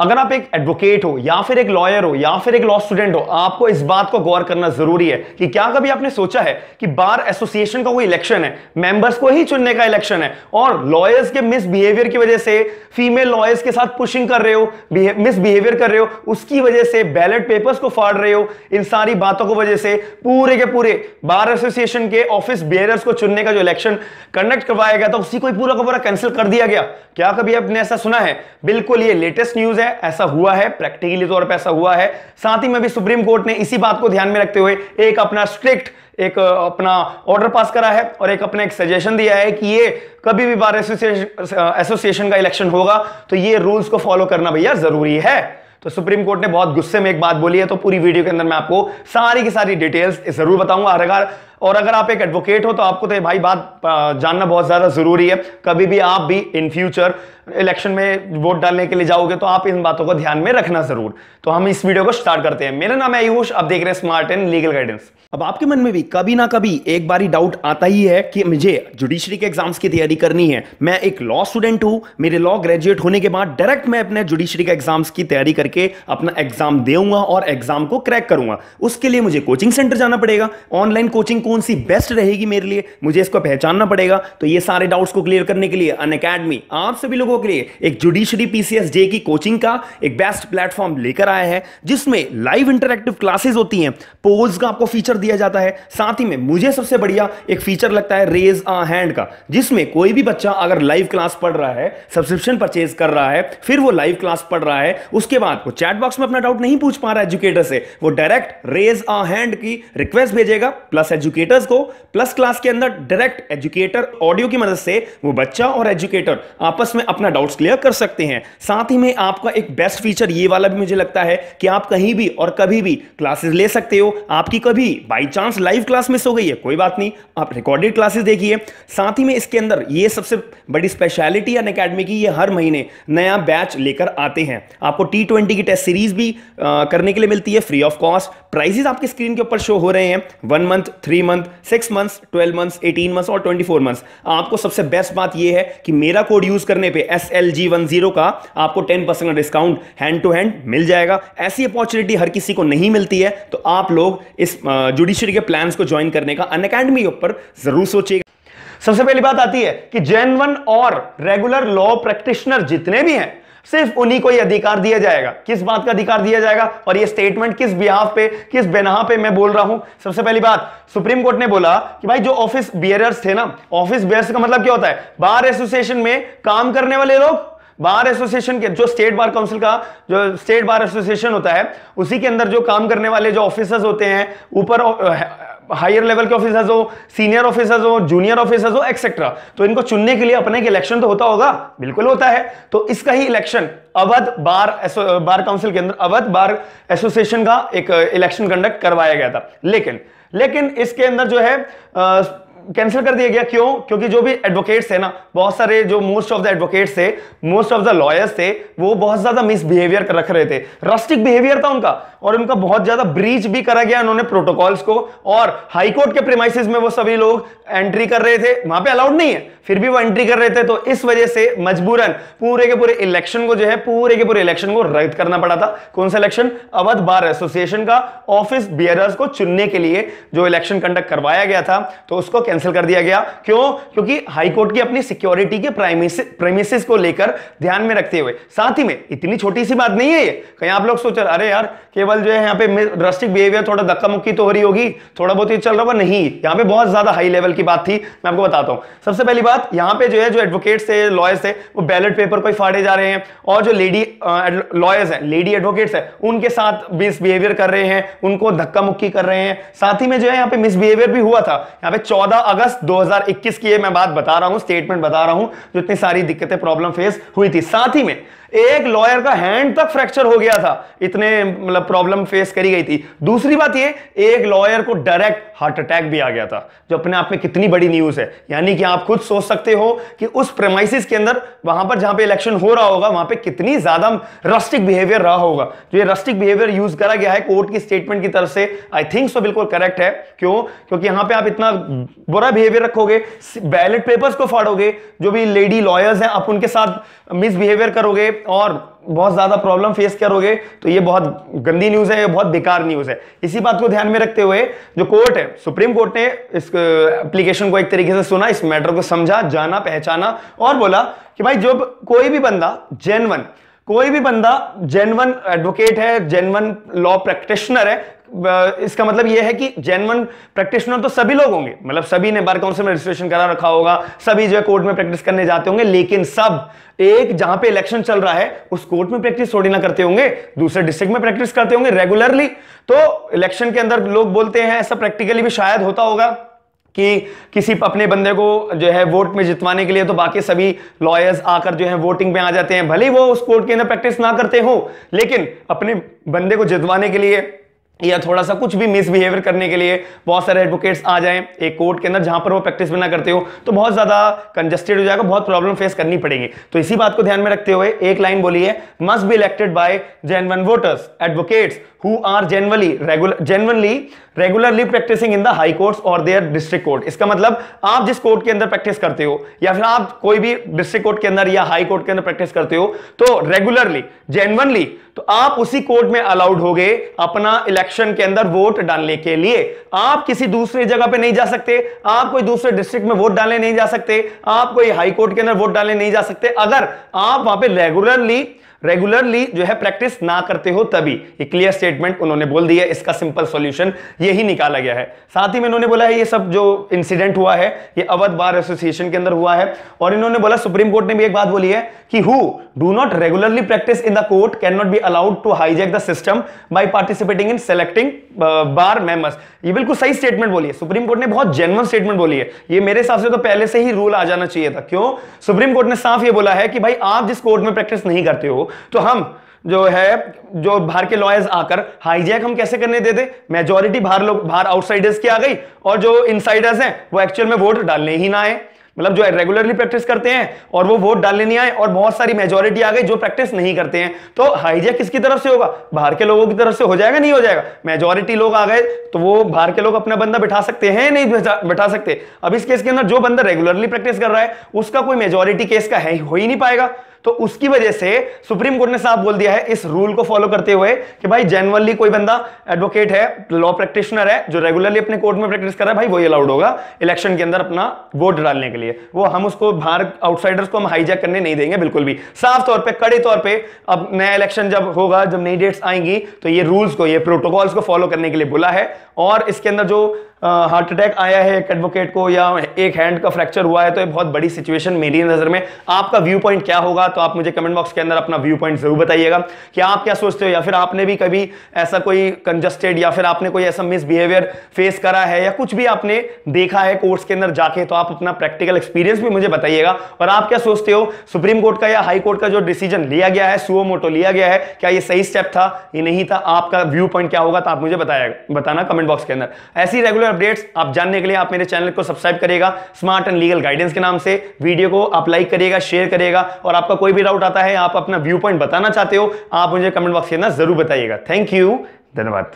अगर आप एक एडवोकेट हो, या फिर एक लॉयर हो, या फिर एक लॉ स्टूडेंट हो, आपको इस बात को गौर करना ज़रूरी है कि क्या कभी आपने सोचा है कि बार एसोसिएशन का कोई इलेक्शन है मेंबर्स को ही चुनने का इलेक्शन है, और लॉयर्स के मिस बिहेवियर की वजह से फीमेल लॉयर्स के साथ पुशिंग कर रहे हो मिस बिहेवियर कर रहे हो, उसकी वजह से बैलेट पेपर्स को फाड़ रहे हो, इन सारी बातों की वजह से पूरे के पूरे बार एसोसिएशन के ऑफ़िस बियरर्स को चुनने का जो इलेक्शन कंडक्ट करवाया गया था, उसी को पूरा का पूरा कैंसिल कर दिया गया। क्या कभी आपने ऐसा सुना है? बिल्कुल, ये लेटेस्ट न्यूज़ है। ऐसा हुआ है प्रैक्टिकली तौर पर ऐसा हुआ है। साथ ही में भी सुप्रीम कोर्ट ने इसी बात को ध्यान में रखते हुए एक अपना स्ट्रिक्ट एक अपना ऑर्डर पास करा है और एक अपने एक सजेशन दिया है कि ये कभी भी बार एसोसिएशन का इलेक्शन होगा तो ये रूल्स को फॉलो करना भैया ज़रूरी है। तो सुप्रीम कोर्ट ने बहुत गुस्से में एक बात बोली है तो पूरी वीडियो के अंदर मैं आपको सारी की सारी डिटेल्स ज़रूर बताऊँगा। अगर और अगर आप एक एडवोकेट हो तो आपको तो भाई बात जानना बहुत ज़्यादा ज़रूरी है। कभी भी आप भी इन फ्यूचर इलेक्शन में वोट डालने के लिए जाओगे तो आप इन बातों को ध्यान में रखना ज़रूर। तो हम इस वीडियो को स्टार्ट करते हैं। मेरा नाम है आयुष, आप देख रहे हैं स्मार्ट एंड लीगल गाइडेंस अब आपके मन में भी कभी ना कभी एक बारी डाउट आता ही है कि मुझे जुडिशरी के एग्ज़ाम्स की तैयारी करनी है। मैं एक लॉ स्टूडेंट हूँ, मेरे लॉ ग्रेजुएट होने के बाद डायरेक्ट मैं अपने जुडिशरी के एग्ज़ाम्स की तैयारी करके अपना एग्ज़ाम दूँगा और एग्ज़ाम को क्रैक करूँगा। उसके लिए मुझे कोचिंग सेंटर जाना पड़ेगा। ऑनलाइन कोचिंग कौन सी बेस्ट रहेगी मेरे लिए? मुझे इसको पहचानना पड़ेगा। तो ये सारे डाउट्स को क्लियर करने के लिए अन अकेडमी आप सभी लोगों के लिए एक जुडिशरी पीसीएस जे की कोचिंग का एक बेस्ट प्लेटफॉर्म लेकर आया है, जिसमें लाइव इंटरेक्टिव क्लासेस होती हैं। पोल्स का आपको फीचर दिया जाता है। साथ ही में मुझे सबसे बढ़िया एक फीचर लगता है रेज अ हैंड का, जिसमें कोई भी बच्चा अगर लाइव क्लास पढ़ रहा है सब्सक्रिप्शन परचेज कर रहा है, फिर वो लाइव क्लास पढ़ रहा है, उसके बाद वो चैट बॉक्स में अपना डाउट नहीं पूछ पा रहा है एजुकेटर से, वो डायरेक्ट रेज अ हैंड की रिक्वेस्ट भेजेगा प्लस एजुकेटर्स को प्लस क्लास के अंदर डायरेक्ट एजुकेटर ऑडियो की मदद से वो बच्चा और एजुकेटर आपस में अपना डाउट्स क्लियर कर सकते हैं। साथ ही में आपका एक बेस्ट फीचर ये वाला भी मुझे लगता है कि आप कहीं भी और कभी भी क्लासेस ले सकते हो। आपकी कभी by chance live class miss हो गई है कोई बात नहीं आप रिकॉर्डेड क्लासेस देखिए। साथ ही में इसके अंदर ये सबसे बड़ी स्पेशलिटी अन अकेडमी की ये हर महीने नया बैच लेकर आते हैं। आपको टी की टेस्ट सीरीज़ भी आ, करने के लिए मिलती है फ्री ऑफ़ कॉस्ट प्राइजेस आपकी स्क्रीन के ऊपर शो हो रहे हैं। One month three month six months twelve months eighteen months और ट्वेंटी फोर मंथ्स आपको सबसे बेस्ट बात यह है कि मेरा कोड यूज़ करने पे S L G one zero का आपको ten percent discount hand to hand मिल जाएगा। ऐसी अपॉर्चुनिटी हर किसी को नहीं मिलती है तो आप लोग इस जुडिशरी के प्लान्स को ज्वाइन करने का अन अकेडमी ऊपर ज़रूर सोचिएगा। सबसे पहली बात आती है कि जेनवन और रेगुलर लॉ प्रैक्टिशनर जितने भी हैं सिर्फ़ उन्हीं को ये अधिकार दिया जाएगा। किस बात का अधिकार दिया जाएगा? और ये स्टेटमेंट किस बिहाफ पे, किस बेनहा पे मैं बोल रहा हूँ? सबसे पहली बात सुप्रीम कोर्ट ने बोला कि भाई जो ऑफ़िस बियरर्स थे ना ऑफ़िस बियरर्स का मतलब क्या होता है? बार एसोसिएशन में काम करने वाले लोग, बार एसोसिएशन के, जो स्टेट बार काउंसिल का, जो स्टेट बार एसोसिएशन होता है, उसी के अंदर जो काम करने वाले जो ऑफिसर्स होते हैं, ऊपर हायर लेवल के ऑफिसर्स हो सीनियर ऑफिसर्स हो जूनियर ऑफिसर्स हो एक्सेट्रा तो इनको चुनने के लिए अपने एक इलेक्शन तो होता होगा, बिल्कुल होता है। तो इसका ही election Awadh bar bar council के अंदर, अवध बार एसोसिएशन का एक इलेक्शन कंडक्ट करवाया गया था। लेकिन लेकिन इसके अंदर जो है कैंसिल कर दिया गया। क्यों? क्योंकि जो भी एडवोकेट्स है ना, बहुत सारे जो मोस्ट ऑफ़ द एडवोकेट्स थे मोस्ट ऑफ़ द लॉयर्स थे, वो बहुत ज़्यादा मिसबिहेवियर रख रहे थे। रस्टिक बिहेवियर था उनका। और उनका बहुत ज़्यादा ब्रीच भी करा गया उन्होंने प्रोटोकॉल्स को। और हाईकोर्ट के प्रीमाइसिस में वो सभी लोग एंट्री कर रहे थे। वहाँ पे अलाउड नहीं है। फिर भी वो एंट्री कर रहे थे। तो इस वजह से मजबूरन पूरे के पूरे इलेक्शन को जो है, पूरे के पूरे इलेक्शन को रद्द करना पड़ा था। कौन सा इलेक्शन अवध बार एसोसिएशन का ऑफ़िस बियरर्स को चुनने के लिए जो इलेक्शन कंडक्ट करवाया गया था तो उसको कैंसिल कर दिया गया। क्यों? क्योंकि हाईकोर्ट की अपनी सिक्योरिटी के प्रेमिसिस को लेकर ध्यान में रखते हुए। साथ ही में, इतनी छोटी सी बात नहीं है ये। कहीं आप लोग सोच रहे अरे यार, केवल जो है यहाँ पे रस्टिक बिहेवियर थोड़ा धक्का मुक्की तो हो रही होगी, थोड़ा बहुत ही चल रहा होगा। नहीं, यहाँ पे बहुत ज़्यादा हाई लेवल की बात थी, मैं आपको बताता हूँ। सबसे पहली बात, यहाँ पे जो है, जो एडवोकेट्स थे लॉयर्स थे, वो बैलेट पेपर को फाड़े जा रहे हैं। और जो लेडी लॉयर्स हैं लेडी एडवोकेट्स हैं, उनके साथ मिसबिहेवियर कर रहे हैं, उनको धक्का मुक्की कर रहे हैं। साथ ही में जो है, यहाँ पे मिसबिहेवियर भी हुआ था। यहाँ पे चौदह अगस्त 2021 की ये मैं बात बता रहा हूँ स्टेटमेंट बता रहा हूँ, जो इतनी सारी दिक्कतें प्रॉब्लम फेस हुई थी। साथ ही में एक लॉयर का हैंड तक फ्रैक्चर हो गया था। इतने मतलब प्रॉब्लम फेस करी गई थी। दूसरी बात ये, एक लॉयर को डायरेक्ट हार्ट अटैक भी आ गया था, जो अपने आप में कितनी बड़ी न्यूज़ है। यानी कि आप खुद सोच सकते हो कि उस प्रेमाइसिस के अंदर, वहाँ पर जहाँ पे इलेक्शन हो रहा होगा, वहाँ पे कितनी ज़्यादा रस्टिक बिहेवियर रहा होगा। जो ये रस्टिक बिहेवियर यूज़ करा गया है कोर्ट की स्टेटमेंट की तरफ़ से। आई थिंक सो बिल्कुल करेक्ट है। क्यों? क्योंकि यहाँ पे आप इतना बुरा बिहेवियर रखोगे बैलेट पेपर्स को फाड़ोगे, जो भी लेडी लॉयर्स हैं, आप उनके साथ मिसबिहेवियर करोगे। और बहुत ज़्यादा प्रॉब्लम फेस करोगे तो ये बहुत गंदी न्यूज़ है, ये बहुत बेकार न्यूज़ है। इसी बात को ध्यान में रखते हुए जो कोर्ट है, सुप्रीम कोर्ट ने इस एप्लीकेशन को एक तरीके से सुना, इस मैटर को समझा, जाना, पहचाना और बोला कि भाई जब कोई भी बंदा जेनवन कोई भी बंदा जेनवन एडवोकेट है जेनवन लॉ प्रैक्टिशनर है इसका मतलब यह है कि जेनवन प्रैक्टिशनर तो सभी लोग होंगे। मतलब सभी ने बार काउंसिल में रजिस्ट्रेशन करा रखा होगा, सभी जो है कोर्ट में प्रैक्टिस करने जाते होंगे, लेकिन सब एक जहाँ पे इलेक्शन चल रहा है, उस कोर्ट में प्रैक्टिस थोड़ी ना करते होंगे, दूसरे डिस्ट्रिक्ट में प्रैक्टिस करते होंगे रेगुलरली तो इलेक्शन के अंदर लोग बोलते हैं, ऐसा प्रैक्टिकली भी शायद होता होगा। कि किसी अपने बंदे को जो है वोट में जितवाने के लिए तो बाकी सभी लॉयर्स आकर जो है वोटिंग में आ जाते हैं। भले वो उस कोर्ट के अंदर प्रैक्टिस ना करते हो, लेकिन अपने बंदे को जितवाने के लिए या थोड़ा सा कुछ भी मिसबिहेवियर करने के लिए बहुत सारे एडवोकेट्स आ जाएँ एक कोर्ट के अंदर जहाँ पर वो प्रैक्टिस भी ना करते हो तो बहुत ज़्यादा कंजस्टेड हो जाएगा, बहुत प्रॉब्लम फेस करनी पड़ेगी। तो इसी बात को ध्यान में रखते हुए एक लाइन बोली है must be elected by genuine voters advocates who are generally regular genuinely regularly practising in the high court और देयर डिस्ट्रिक्ट कोर्ट इसका मतलब आप जिस कोर्ट के अंदर प्रैक्टिस करते हो, या फिर आप कोई भी डिस्ट्रिक्ट कोर्ट के अंदर या हाई कोर्ट के अंदर प्रैक्टिस करते हो तो रेगुलरली जेनवनली तो आप उसी कोर्ट में अलाउड हो गए अपना इलेक्शन के अंदर वोट डालने के लिए। आप किसी दूसरी जगह पे नहीं जा सकते, आप कोई दूसरे डिस्ट्रिक्ट में वोट डालने नहीं जा सकते, आप कोई हाई कोर्ट के अंदर वोट डालने नहीं जा सकते। अगर आप वहाँ पे रेगुलरली रेगुलरली जो है प्रैक्टिस ना करते हो तभी, ये क्लियर स्टेटमेंट उन्होंने बोल दिया इसका सिंपल सॉल्यूशन यही निकाला गया है। साथ ही में इन्होंने बोला है, ये सब जो इंसिडेंट हुआ है, ये अवध बार एसोसिएशन के अंदर हुआ है। और इन्होंने बोला, सुप्रीम कोर्ट ने भी एक बात बोली है कि who do not regularly practise in the court can not be allowed to hijack the system by participating in selecting bar members ये बिल्कुल सही स्टेटमेंट बोली है। सुप्रीम कोर्ट ने बहुत जेनवन स्टेटमेंट बोली है। ये मेरे हिसाब से तो पहले से ही रूल आ जाना चाहिए था। क्यों? सुप्रीम कोर्ट ने साफ़ ये बोला है कि भाई, आप जिस कोर्ट में प्रैक्टिस नहीं करते हो तो हम जो है, जो बाहर के लॉयर्स आकर हाईजैक हम कैसे करने देते? मेजोरिटी बाहर लोग, बाहर आउटसाइडर्स की आ गई और जो इनसाइडर्स हैं, वो एक्चुअल में वोट डालने ही ना आए। मतलब जो रेगुलरली प्रैक्टिस करते हैं और वो वोट डालने नहीं आए और बहुत सारी मेजोरिटी आ गई जो प्रैक्टिस नहीं करते हैं। तो हाईजैक किसकी तरफ़ से होगा? बाहर के लोगों की तरफ़ से हो जाएगा, नहीं हो जाएगा? मेजोरिटी लोग आ गए तो वो बाहर के लोग अपना बंदा बिठा सकते हैं, नहीं बिठा सकते। अब इस केस के अंदर जो बंदा रेगुलरली प्रैक्टिस कर रहा है, उसका कोई मेजोरिटी केस का है, हो ही नहीं पाएगा। तो उसकी वजह से सुप्रीम कोर्ट ने साफ़ बोल दिया है इस रूल को फॉलो करते हुए कि भाई जेनवनली कोई बंदा एडवोकेट है लॉ प्रैक्टिशनर है, जो रेगुलरली अपने कोर्ट में प्रैक्टिस कर रहा है, भाई वही अलाउड होगा इलेक्शन के अंदर अपना वोट डालने के लिए। वो हम उसको बाहर आउटसाइडर्स को हम हाईजैक करने नहीं देंगे बिल्कुल भी। साफ़ तौर पर कड़े तौर पर अब नया इलेक्शन जब होगा, जब नई डेट्स आएँगी तो ये रूल्स को, ये प्रोटोकॉल्स को फॉलो करने के लिए बोला है और इसके अंदर जो हार्ट अटैक आया है एक एडवोकेट को या एक हैंड का फ्रैक्चर हुआ है तो ये बहुत बड़ी सिचुएशन मेरी नज़र में। आपका व्यू पॉइंट क्या होगा तो आप मुझे कमेंट बॉक्स के अंदर अपना व्यू पॉइंट ज़रूर बताइएगा। कि आप क्या सोचते हो, या फिर आपने भी कभी ऐसा कोई कंजस्टेड या फिर आपने कोई ऐसा मिसबिहेवियर फेस करा है, या कुछ भी आपने देखा है कोर्ट्स के अंदर जाके तो आप अपना प्रैक्टिकल एक्सपीरियंस भी मुझे बताइएगा। और आप क्या सोचते हो, सुप्रीम कोर्ट का या हाई कोर्ट का जो डिसीज़न लिया गया है सुओ मोटो लिया गया है, क्या ये सही स्टेप था, ये नहीं था, आपका व्यू पॉइंट क्या होगा तो आप मुझे बताया, बताना कमेंट बॉक्स के अंदर। ऐसी रेगुलर अपडेट्स आप जानने के लिए आप मेरे चैनल को सब्सक्राइब करेगा स्मार्ट एंड लीगल गाइडेंस के नाम से वीडियो को आप लाइक करिएगा शेयर करिएगा और आपका कोई भी डाउट आता है, आप अपना व्यू पॉइंट बताना चाहते हो, आप मुझे कमेंट बॉक्स के अंदर ज़रूर बताइएगा। थैंक यू धन्यवाद।